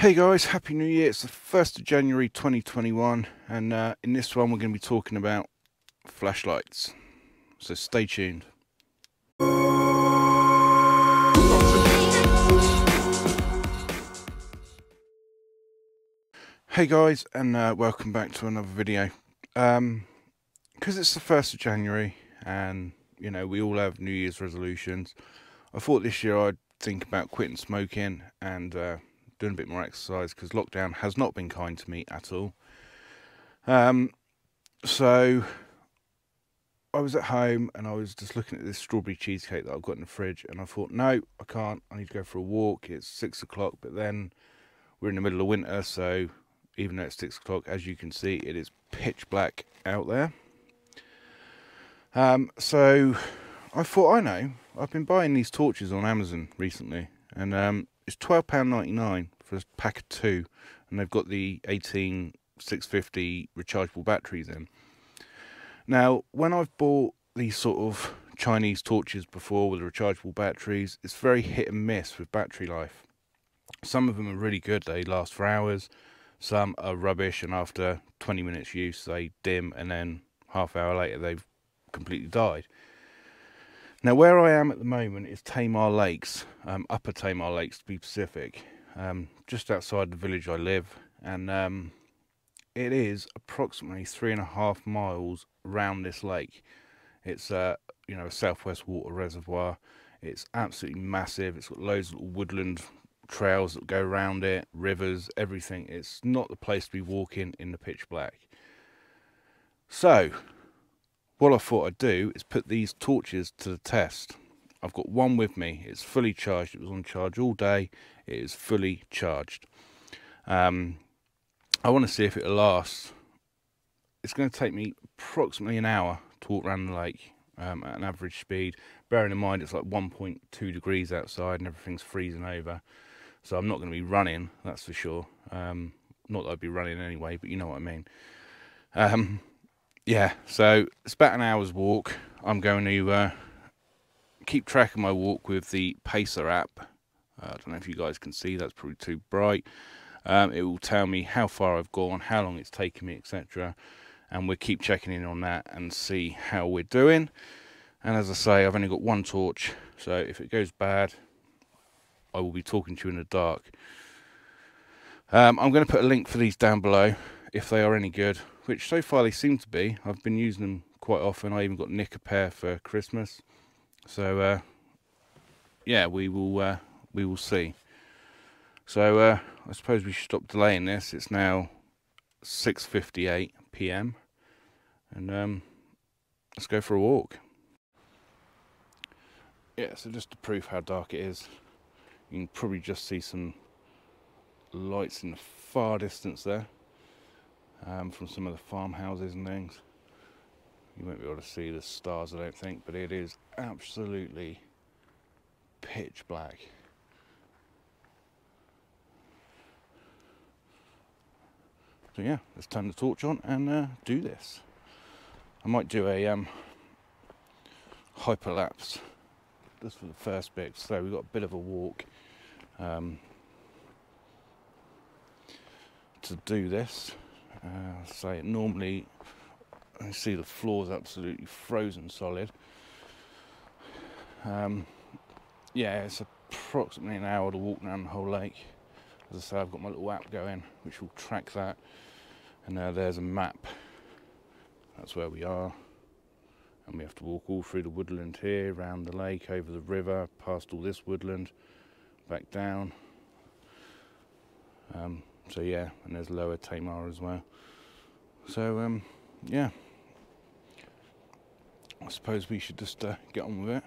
Hey guys, Happy New Year. It's the 1st of January 2021, and uh, in this one, we're going to be talking about flashlights. So stay tuned. Hey guys, and uh, welcome back to another video. Um, because it's the 1st of January, and you know, we all have New Year's resolutions, I thought this year I'd think about quitting smoking and uh, doing a bit more exercise because lockdown has not been kind to me at all. Um, so I was at home and I was just looking at this strawberry cheesecake that I've got in the fridge, and I thought, no, I can't. I need to go for a walk. It's six o'clock, but then we're in the middle of winter, so even though it's six o'clock, as you can see, it is pitch black out there. Um, so I thought, I know, I've been buying these torches on Amazon recently, and um, it's twelve pound ninety nine for a pack of two, and they've got the eighteen six fifty rechargeable batteries in. Now, when I've bought these sort of Chinese torches before with rechargeable batteries, it's very hit and miss with battery life. Some of them are really good; they last for hours. Some are rubbish, and after 20 minutes use, they dim, and then half hour later, they've completely died. Now, where I am at the moment is Tamar Lakes, um, Upper Tamar Lakes to be specific, um, just outside the village I live, and um, it is approximately three and a half miles around this lake. It's a you know a southwest water reservoir. It's absolutely massive. It's got loads of little woodland trails that go around it, rivers, everything. It's not the place to be walking in the pitch black. So, what I thought I'd do is put these torches to the test. I've got one with me. It's fully charged. It was on charge all day. It is fully charged. Um, I want to see if it'll last. It's going to take me approximately an hour to walk around the lake um, at an average speed. Bearing in mind it's like 1.2 degrees outside and everything's freezing over. So I'm not going to be running, that's for sure. Um, not that I'd be running anyway, but you know what I mean. Um, yeah, so it's about an hour's walk. I'm going to uh, keep track of my walk with the Pacer app. Uh, I don't know if you guys can see, that's probably too bright. Um, it will tell me how far I've gone, how long it's taken me, etc. And we'll keep checking in on that and see how we're doing. And as I say, I've only got one torch, so if it goes bad, I will be talking to you in the dark. Um, I'm going to put a link for these down below if they are any good which so far they seem to be. I've been using them quite often. I even got Nick a pair for Christmas. So uh, yeah, we will uh, we will see. So uh, I suppose we should stop delaying this. It's now 6:58 p.m. and um, let's go for a walk. Yeah, so just to prove how dark it is, you can probably just see some lights in the far distance there um, from some of the farmhouses and things. You won't be able to see the stars, I don't think, but it is absolutely pitch black. So yeah, let's turn the torch on and uh, do this. I might do a um, hyperlapse just for the first bit. So we've got a bit of a walk um, to do this. Uh, say normally you see the floor is absolutely frozen solid. Um, yeah, it's approximately an hour to walk down the whole lake. As I say, I've got my little app going which will track that, and uh, there's a map. That's where we are, and we have to walk all through the woodland here, around the lake, over the river, past all this woodland, back down. Um, so yeah, and there's Lower Tamar as well. So um, yeah, I suppose we should just uh, get on with it.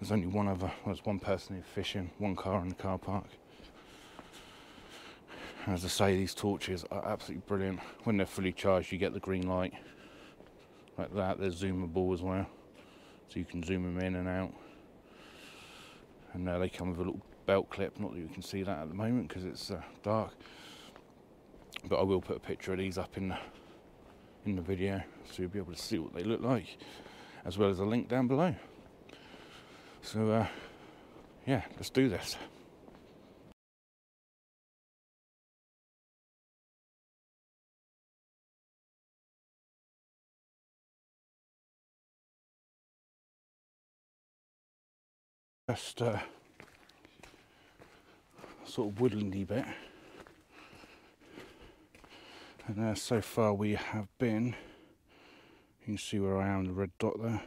There's only one other, well, there's one person here fishing, one car in the car park. As I say, these torches are absolutely brilliant. When they're fully charged, you get the green light like that. They're zoomable as well, so you can zoom them in and out. And uh, they come with a little belt clip. Not that you can see that at the moment because it's uh, dark. But I will put a picture of these up in the, in the video so you'll be able to see what they look like, as well as a link down below. So uh, yeah, let's do this. Just uh, sort of woodlandy bit. And uh, so far we have been, you can see where I am, the red dot there.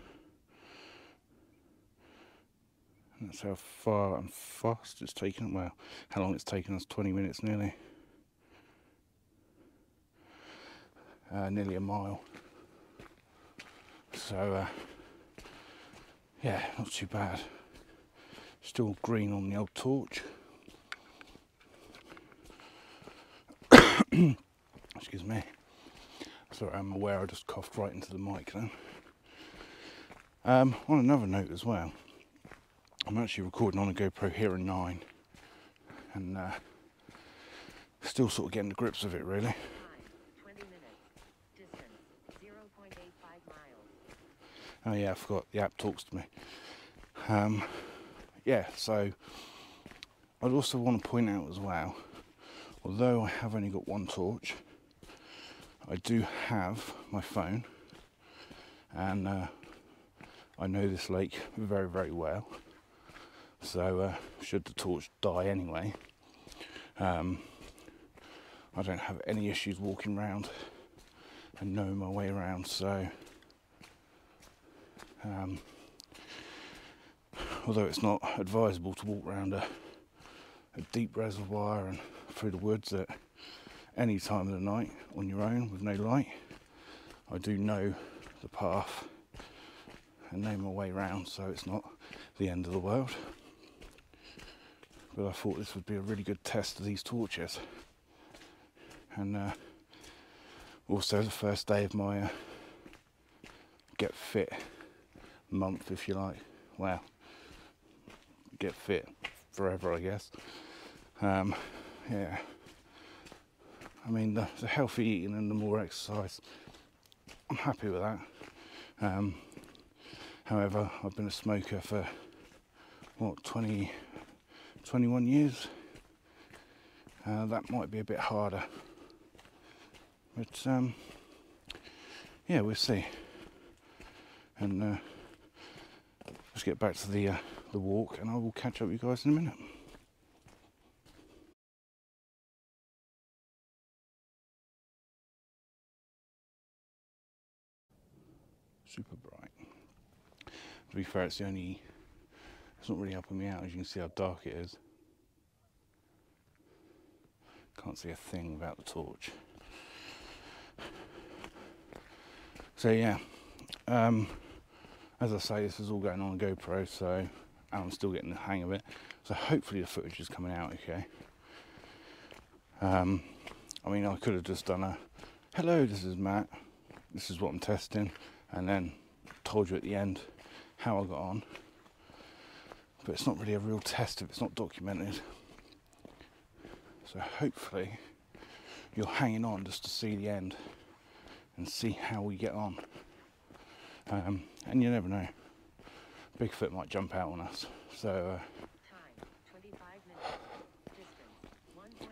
And that's how far and fast it's taken, well, how long it's taken us, 20 minutes nearly. Uh, nearly a mile. So, uh, yeah, not too bad. Still green on the old torch. Excuse me. Sorry, I'm aware I just coughed right into the mic then. Um, on another note as well, I'm actually recording on a GoPro Hero 9 and uh, still sort of getting the grips of it really. Time, 20 minutes. Distance, 0.85 miles. Oh yeah, I forgot the app talks to me. Um, yeah, so I'd also want to point out as well, although I have only got one torch, I do have my phone, and uh, I know this lake very, very well. So, uh, should the torch die anyway, um, I don't have any issues walking around and knowing my way around. So, um, although it's not advisable to walk around a, a deep reservoir and through the woods at any time of the night on your own with no light, I do know the path and know my way around, so it's not the end of the world. But I thought this would be a really good test of these torches, and uh, also the first day of my uh, get fit month, if you like. Wow, get fit forever, I guess. Um, yeah. I mean, the, the healthy eating and the more exercise, I'm happy with that. Um, however, I've been a smoker for what 20, 21 years. Uh, that might be a bit harder, but um, yeah, we'll see. And uh, let's get back to the uh, the walk, and I will catch up with you guys in a minute. Super bright. To be fair, it's the only. It's not really helping me out, as you can see how dark it is. Can't see a thing without the torch. So yeah, um, as I say, this is all going on GoPro, so I'm still getting the hang of it. So hopefully the footage is coming out okay. Um, I mean, I could have just done a hello, this is Matt, this is what I'm testing, and then told you at the end how I got on. But it's not really a real test if it's not documented. So hopefully you're hanging on just to see the end and see how we get on. Um, and you never know. Bigfoot might jump out on us. So uh, Time, 25 minutes. Distance, 1.09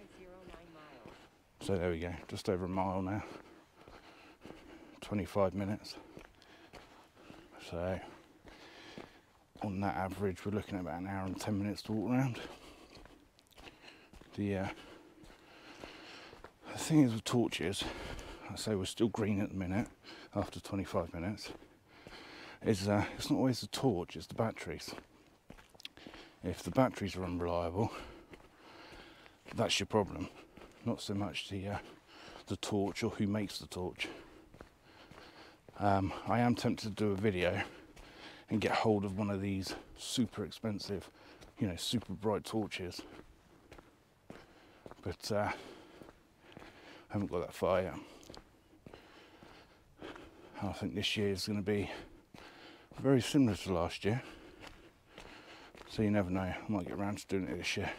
miles. so there we go. Just over a mile now. 25 minutes. So on that average, we're looking at about an hour and 10 minutes to walk around. The uh, the thing is with torches, I say we're still green at the minute after 25 minutes. Is uh, it's not always the torch, it's the batteries. If the batteries are unreliable, that's your problem. Not so much the uh, the torch or who makes the torch. Um, I am tempted to do a video and get hold of one of these super expensive, you know, super bright torches. But uh, I haven't got that far. I think this year is going to be very similar to last year. So you never know, I might get around to doing it this year.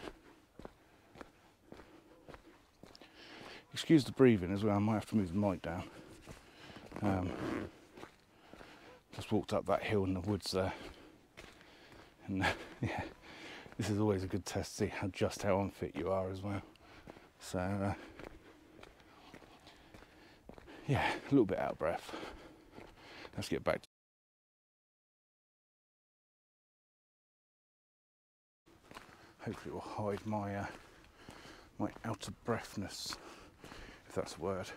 Excuse the breathing as well, I might have to move the mic down. Um, just walked up that hill in the woods there. And yeah, this is always a good test to see how just how unfit you are as well. So uh, yeah, a little bit out of breath. Let's get back Hopefully, it will hide my uh, my out of breathness, if that's a word.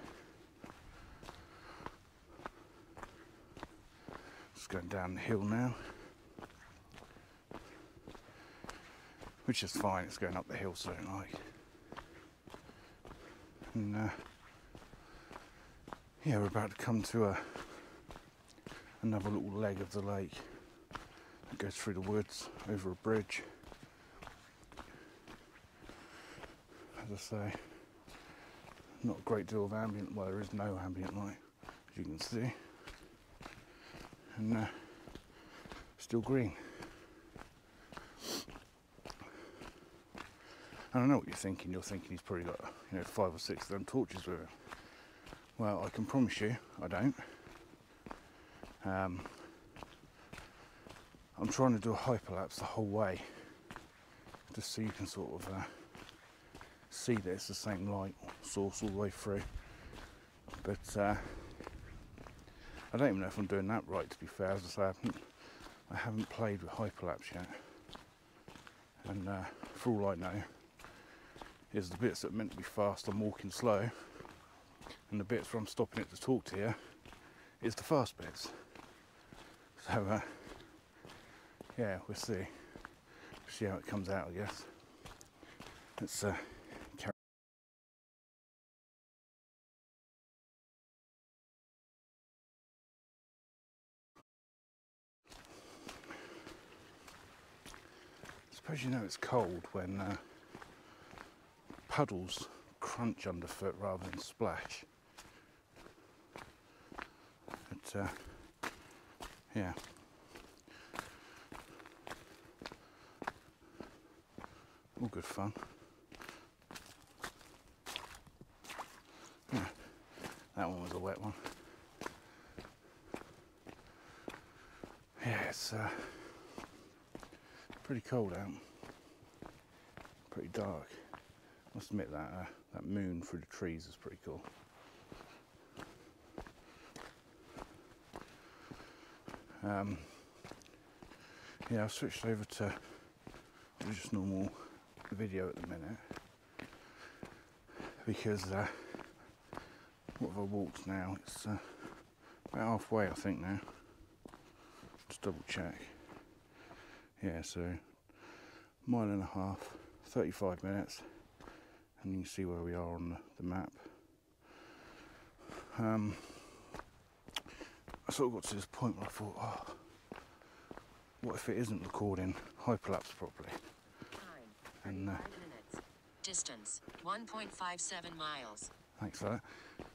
Going down the hill now, which is fine. It's going up the hill, so I don't like. And uh, yeah, we're about to come to a another little leg of the lake that goes through the woods over a bridge. As I say, not a great deal of ambient. Well, there is no ambient light, as you can see, and uh, still green. I know what you're thinking. You're thinking he's probably got you know five or six of them torches with him. Well, I can promise you, I don't. Um, I'm trying to do a hyperlapse the whole way, just so you can sort of uh, see that it's the same light source all the way through. But uh, I don't even know if I'm doing that right. To be fair, as I say, I haven't, I haven't played with hyperlapse yet, and uh, for all I know, is the bits that are meant to be fast. I'm walking slow, and the bits where I'm stopping it to talk to you is the fast bits. So uh, yeah, we'll see. See how it comes out, I guess. Let's uh, You know it's cold when uh, puddles crunch underfoot rather than splash. But uh, yeah. All good fun. Yeah, that one was a wet one. Yeah, it's uh, pretty cold out. Pretty dark. Must admit that uh, that moon through the trees is pretty cool. Um, yeah, I've switched over to just normal video at the minute because uh, what have I walked now? It's uh, about halfway, I think now. Just double check. Yeah, so mile and a half, 35 minutes, and you can see where we are on the, map. Um, I sort of got to this point where I thought, oh, what if it isn't recording hyperlapse properly? Time, And, uh, Distance, 1.57 miles. Thanks for that.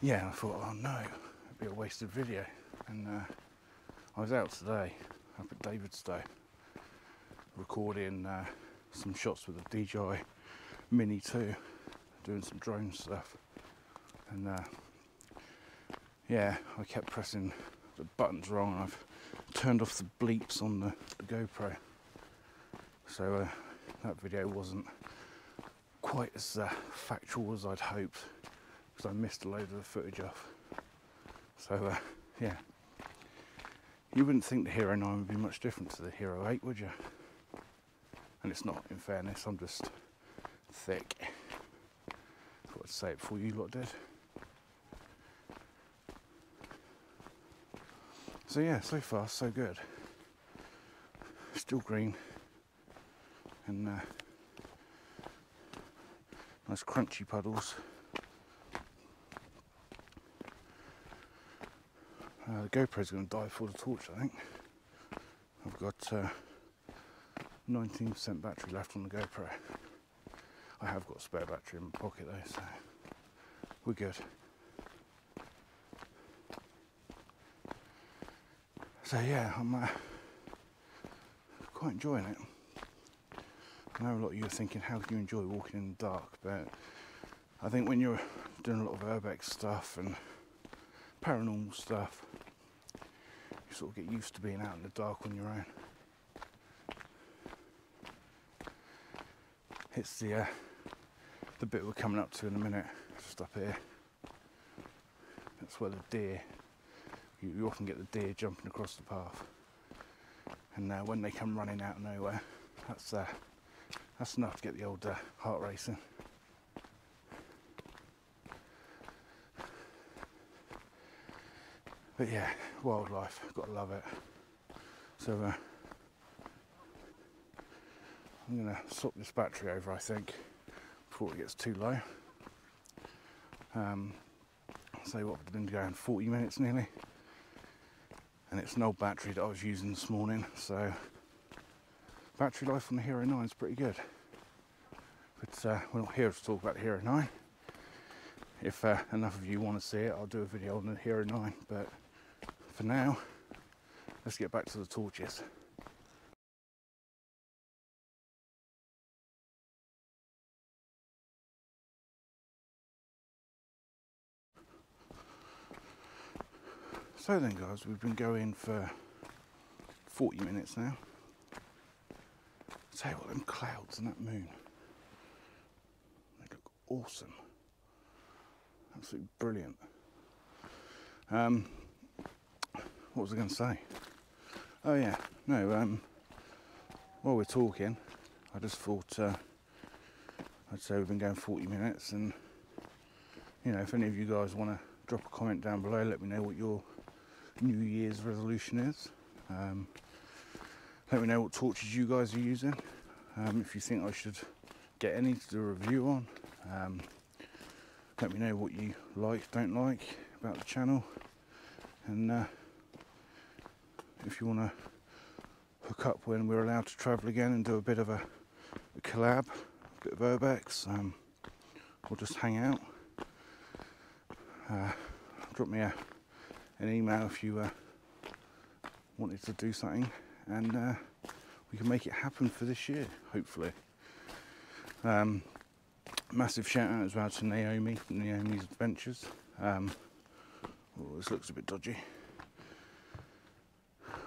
Yeah, I thought, oh no, it'd be a wasted video. And uh, I was out today up at Davidstow recording uh, some shots with the DJI Mini 2, doing some drone stuff. And uh, yeah, I kept pressing the buttons wrong. I've turned off the bleeps on the, the GoPro. So uh, that video wasn't quite as uh, factual as I'd hoped because I missed a load of the footage off. So uh, yeah, you wouldn't think the Hero 9 would be much different to the Hero 8, would you? And it's not, in fairness. I'm just thick. Thought I'd say it before you lot did. So yeah, so far so good. Still green and uh, nice crunchy puddles. Uh, the GoPro's going to die for the torch, I think. I've got uh, 19% battery left on the GoPro. I have got spare battery in my pocket though, so we're good. So yeah, I'm uh, quite enjoying it. I know a lot of you are thinking, how can you enjoy walking in the dark? But I think when you're doing a lot of urbex stuff and paranormal stuff, you sort of get used to being out in the dark on your own. It's the uh, the bit we're coming up to in a minute, just up here. That's where the deer. You, you often get the deer jumping across the path, and uh, when they come running out of nowhere, that's uh, That's enough to get the old uh, heart racing. But yeah, wildlife, gotta love it. So uh, I'm gonna swap this battery over, I think, before it gets too low. Um, so what I've been going 40 minutes nearly, and it's an old battery that I was using this morning. So battery life on the Hero 9 is pretty good. But uh, we're not here to talk about the Hero 9. If uh, enough of you want to see it, I'll do a video on the Hero 9. But for now, let's get back to the torches. So then, guys, we've been going for 40 minutes now. You what, them clouds and that moon, they look awesome. Absolutely brilliant. Um, what was I going to say? Oh yeah, no. Um, while we're talking, I just thought uh, I'd say we've been going 40 minutes, and you know, if any of you guys want to drop a comment down below, let me know what your New Year's resolution is. Um, let me know what torches you guys are using. Um, if you think I should get any to do a review on. Um, let me know what you like, don't like about the channel. And uh, if you want to hook up when we're allowed to travel again and do a bit of a, a collab, a bit of urbex, um, or just hang out, uh, drop me a, an email if you uh, wanted to do something, and uh, we can make it happen for this year, hopefully. Um, massive shout out as well to Naomi from Naomi's Adventures. Um, oh, this looks a bit dodgy.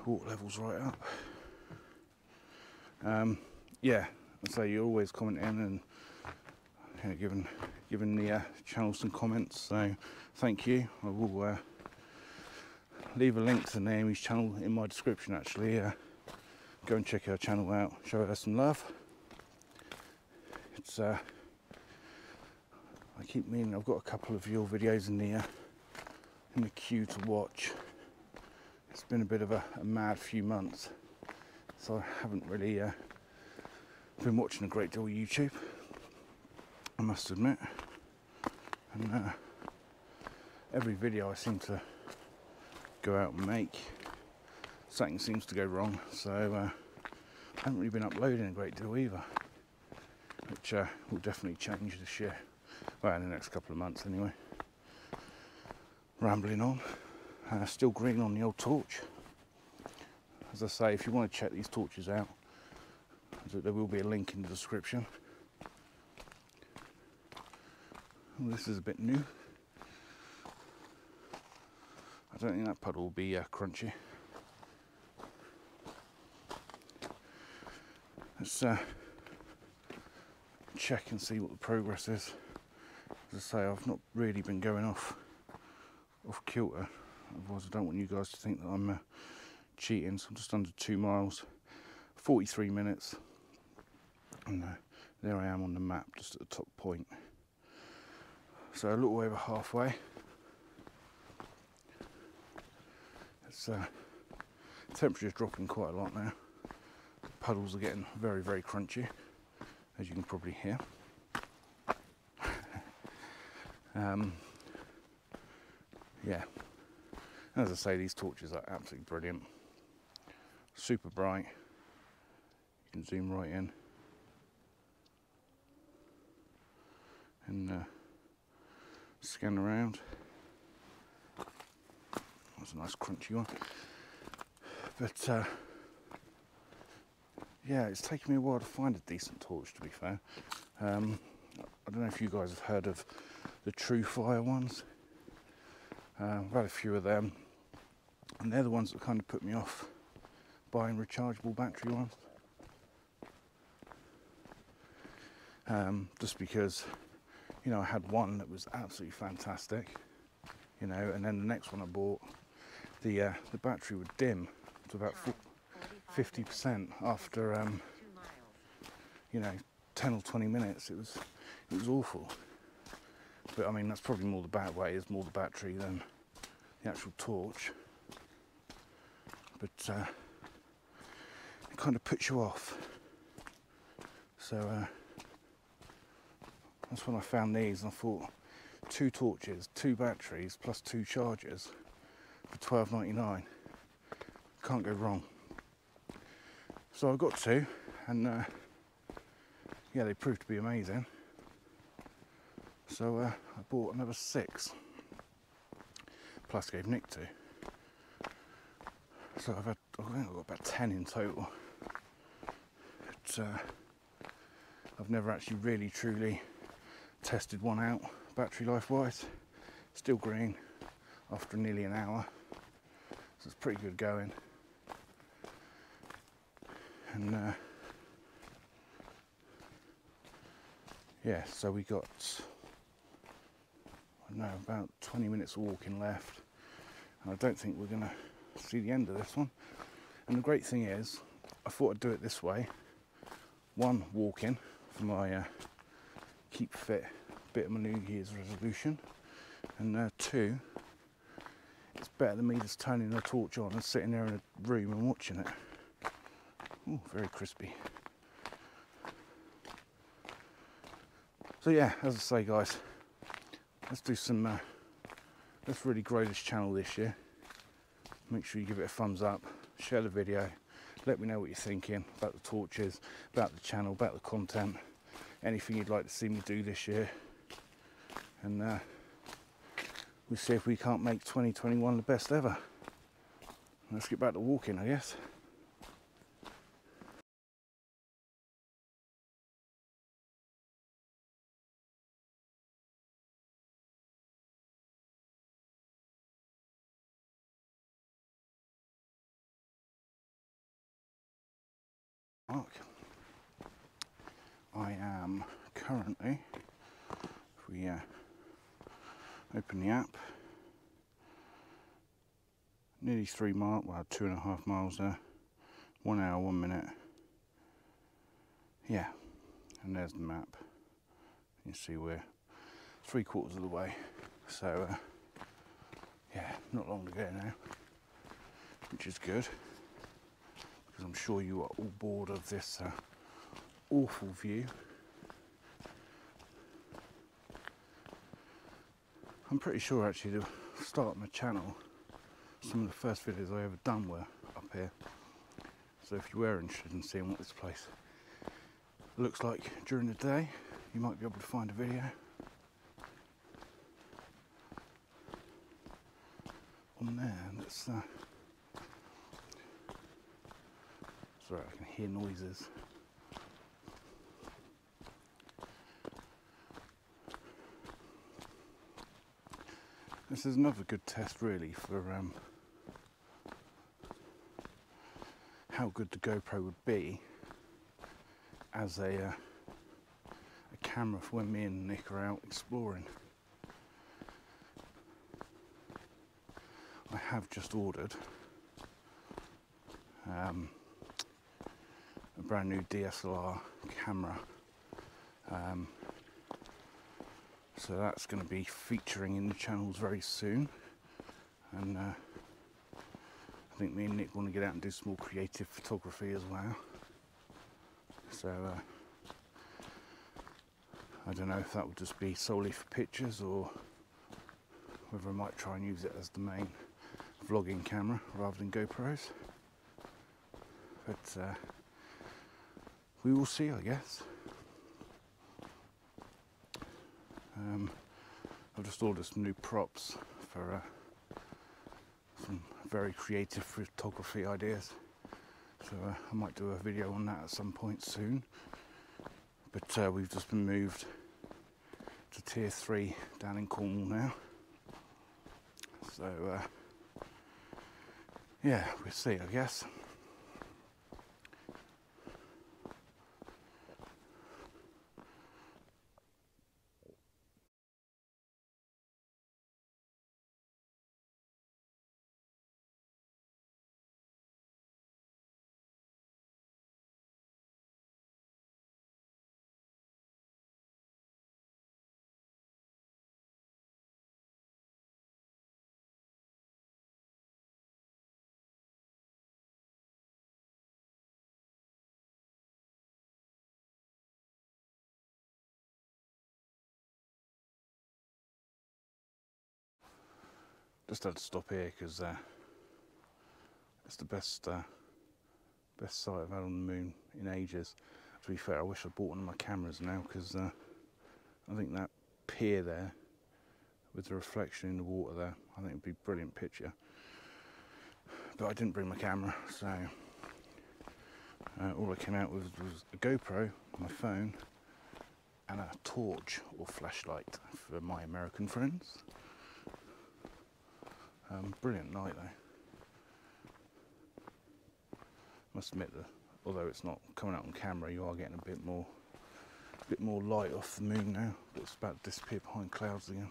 Water levels right up. Um, yeah, I say you're always commenting and you know, giving giving the uh, channel some comments. So thank you. I will uh, leave a link to Naomi's channel in my description. Actually, uh, go and check her channel out. Show her some love. It's uh, I keep meaning I've got a couple of your videos in the uh, in the queue to watch. It's been a bit of a, a mad few months, so I haven't really uh, been watching a great deal of YouTube. I must admit, and uh, every video I seem to go out and make, something seems to go wrong. So uh, I haven't really been uploading a great deal either, which uh, will definitely change this year. Well, in the next couple of months, anyway. Rambling on. Uh, still green on the old torch. As I say, if you want to check these torches out, there will be a link in the description. Well, this is a bit new. I don't think that puddle will be uh, crunchy. Let's uh, check and see what the progress is. As I say, I've not really been going off off kilter. Otherwise, I don't want you guys to think that I'm uh, cheating. So I'm just under two miles, 43 minutes, and uh, there I am on the map, just at the top point. So a little over halfway. It's uh, temperature's dropping quite a lot now. The puddles are getting very, very crunchy, as you can probably hear. um, yeah, as I say, these torches are absolutely brilliant. Super bright. You can zoom right in. And uh, scan around. That's a nice crunchy one. But uh, yeah, it's taken me a while to find a decent torch to be fair. Um, I don't know if you guys have heard of the TrustFire ones. Uh, I've had a few of them, and they're the ones that kind of put me off buying rechargeable battery ones. Um, just because, you know, I had one that was absolutely fantastic, you know, and then the next one I bought, the uh, the battery would dim to about fifty percent after, um, you know, 10 or 20 minutes. It was it was awful. But I mean, that's probably more the bad way. It's more the battery than the actual torch. But uh, it kind of puts you off. So uh, that's when I found these, and I thought two torches, two batteries, plus two chargers for twelve ninety nine. Can't go wrong. So I got two, and uh, yeah, they proved to be amazing. So uh, I bought another six. Plus gave Nick two. So I've had, I think I've got about ten in total. But, uh, I've never actually really truly tested one out battery life wise. Still green after nearly an hour. Pretty good going. And uh, yeah, so we got I don't know about 20 minutes walking left. And I don't think we're gonna see the end of this one. And the great thing is, I thought I'd do it this way. One, walking for my uh, keep fit bit of my New Year's resolution. And uh, two, better than me just turning the torch on and sitting there in a room and watching it. Ooh, very crispy. So yeah, as I say guys, let's do some, uh, let's really grow this channel this year. Make sure you give it a thumbs up, share the video, let me know what you're thinking about the torches, about the channel, about the content, anything you'd like to see me do this year. And uh, we'll see if we can't make 2021 the best ever. Let's get back to walking, I guess. Mark. I am currently, if we uh, open the app, nearly three miles, well, two and a half miles there, one hour, one minute. Yeah, and there's the map. You see we're three quarters of the way, so uh, yeah, not long to go now, which is good because I'm sure you are all bored of this uh, awful view. I'm pretty sure actually to start my channel, some of the first videos I ever done were up here. So if you were interested in seeing what this place looks like during the day, you might be able to find a video. On there, let's uh, Sorry, I can hear noises. This is another good test, really, for um, how good the GoPro would be as a, uh, a camera for when me and Nick are out exploring. I have just ordered um, a brand new DSLR camera. Um, so that's going to be featuring in the channels very soon. And uh, I think me and Nick want to get out and do some more creative photography as well. So uh, I don't know if that will just be solely for pictures or whether I might try and use it as the main vlogging camera rather than GoPros. But uh, we will see, I guess. Um, I've just ordered some new props for uh, some very creative photography ideas. So uh, I might do a video on that at some point soon. But uh, we've just been moved to tier three down in Cornwall now. So uh, yeah, we'll see, I guess. Just had to stop here because uh, it's the best uh, best sight I've had on the moon in ages. To be fair, I wish I'd bought one of my cameras now because uh, I think that pier there with the reflection in the water there, I think it'd be a brilliant picture. But I didn't bring my camera, so uh, all I came out with was a GoPro, my phone, and a torch or flashlight for my American friends. Um, brilliant night though. Must admit that although it's not coming out on camera, you are getting a bit more, a bit more light off the moon now. But it's about to disappear behind clouds again.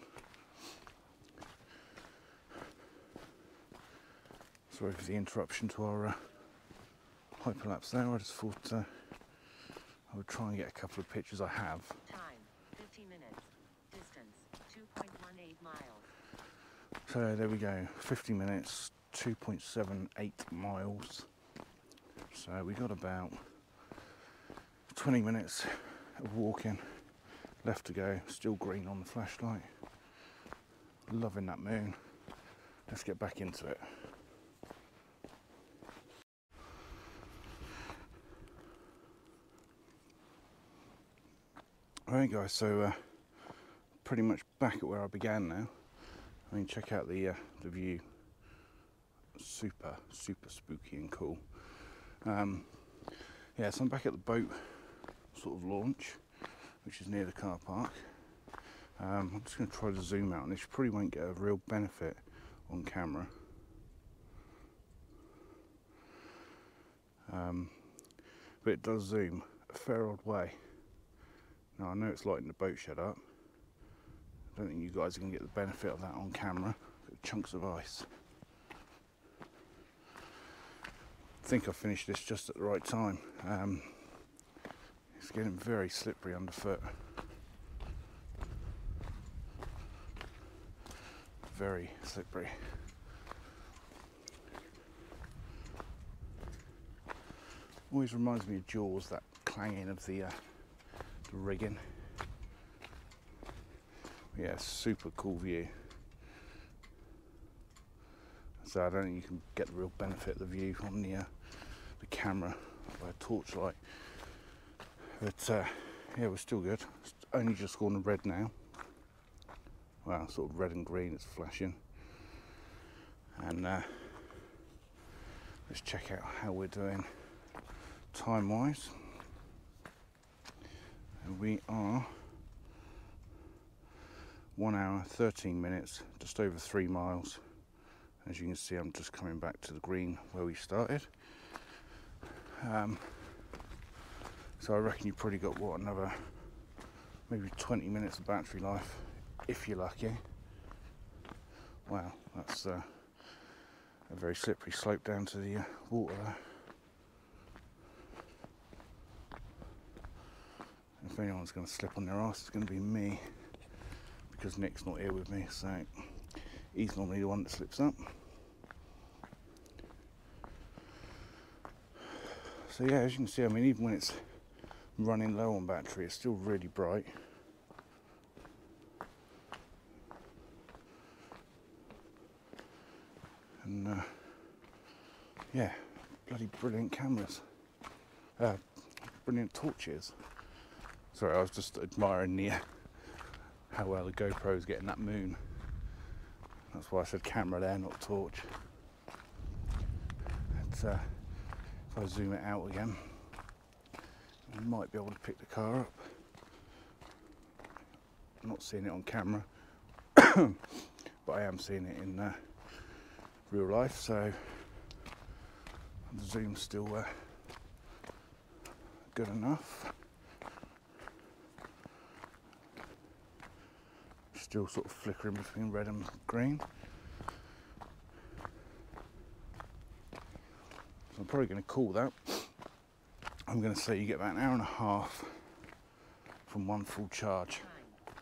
Sorry for the interruption to our uh, hyperlapse there. I just thought uh, I would try and get a couple of pictures. I have. Time 50 minutes. Distance 2.18 miles. So there we go. 50 minutes, 2.78 miles. So we got about 20 minutes of walking left to go. Still green on the flashlight. Loving that moon. Let's get back into it. Alright guys, so uh, pretty much back at where I began now. I mean, check out the uh, the view. Super, super spooky and cool. Um, yeah, so I'm back at the boat sort of launch, which is near the car park. Um, I'm just going to try to zoom out, and this probably won't get a real benefit on camera. Um, but it does zoom a fair old way. Now I know it's lighting the boat shed up. I don't think you guys are going to get the benefit of that on camera. Chunks of ice. I think I finished this just at the right time. Um, it's getting very slippery underfoot. Very slippery. Always reminds me of Jaws, that clanging of the, uh, the rigging. Yeah, super cool view. So I don't think you can get the real benefit of the view on the uh, the camera by a torchlight. But uh, yeah, we're still good. It's only just gone red now. Well, sort of red and green. It's flashing. And uh, let's check out how we're doing time-wise. And we are one hour 13 minutes just over three miles. As you can see I'm just coming back to the green where we started. Um, so I reckon you've probably got what another maybe 20 minutes of battery life if you're lucky. Wow that's uh, a very slippery slope down to the uh, water there. if anyone's going to slip on their ass it's going to be me because Nick's not here with me, so he's normally the one that slips up. So yeah, as you can see, I mean, even when it's running low on battery, it's still really bright. And uh, yeah, bloody brilliant cameras. Uh, brilliant torches. Sorry, I was just admiring the uh, how well the GoPro's getting that moon. That's why I said camera there, not torch. But, uh, if I zoom it out again, I might be able to pick the car up. I'm not seeing it on camera, but I am seeing it in uh, real life, so the zoom's still uh, good enough. Still sort of flickering between red and green. So I'm probably going to call that. I'm going to say you get about an hour and a half from one full charge.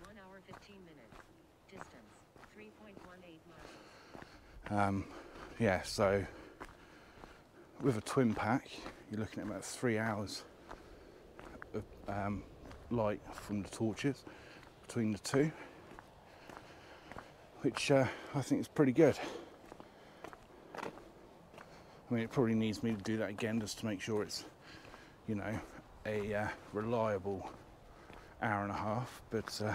1 hour Distance Um, yeah, so with a twin pack, you're looking at about three hours of um, light from the torches between the two. Which uh, I think is pretty good. I mean, it probably needs me to do that again just to make sure it's, you know, a uh, reliable hour and a half. But uh,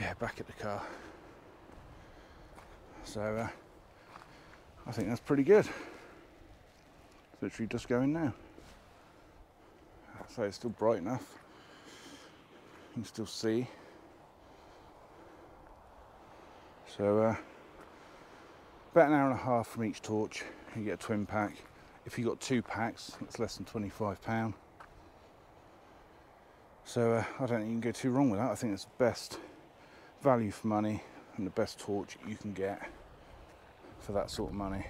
yeah, back at the car. So uh, I think that's pretty good. It's literally just going now. So it's still bright enough. You can still see. So uh, about an hour and a half from each torch. You get a twin pack. If you got two packs, it's less than twenty-five pound. So uh, I don't think you can go too wrong with that. I think it's the best value for money and the best torch you can get for that sort of money.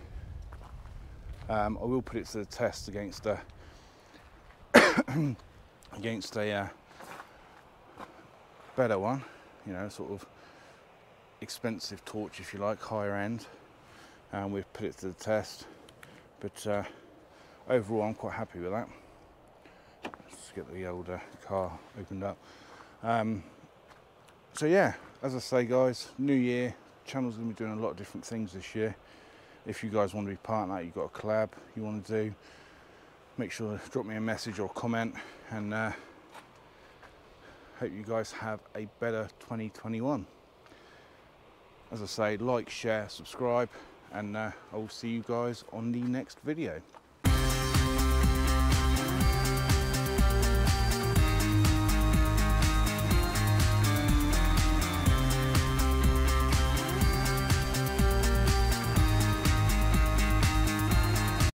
Um, I will put it to the test against a against a uh, better one, you know, sort of expensive torch if you like, higher end, and we've put it to the test. But uh, overall, I'm quite happy with that. Let's get the old uh, car opened up. Um, so yeah, as I say, guys, new year. Channel's to be doing a lot of different things this year. If you guys want to be part of that, you've got a collab you want to do, make sure to drop me a message or comment, and uh, hope you guys have a better 2021. As I say, like, share, subscribe, and uh, I will see you guys on the next video.